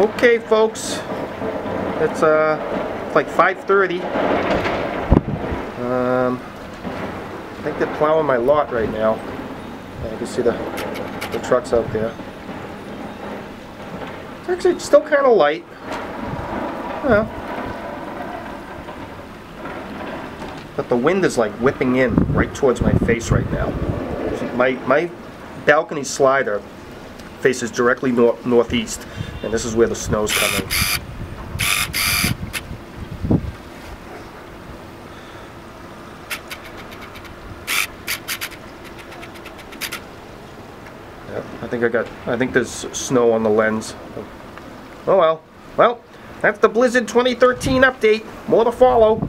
Okay, folks. It's uh, like 5:30. Um, I think they're plowing my lot right now. Yeah, you can see the the trucks out there. It's actually still kind of light. Well, but the wind is like whipping in right towards my face right now. My my balcony slider faces directly nor northeast, and this is where the snow's coming. Yep, I think I got, I think there's snow on the lens. Oh well. Well, that's the Blizzard 2013 update. More to follow.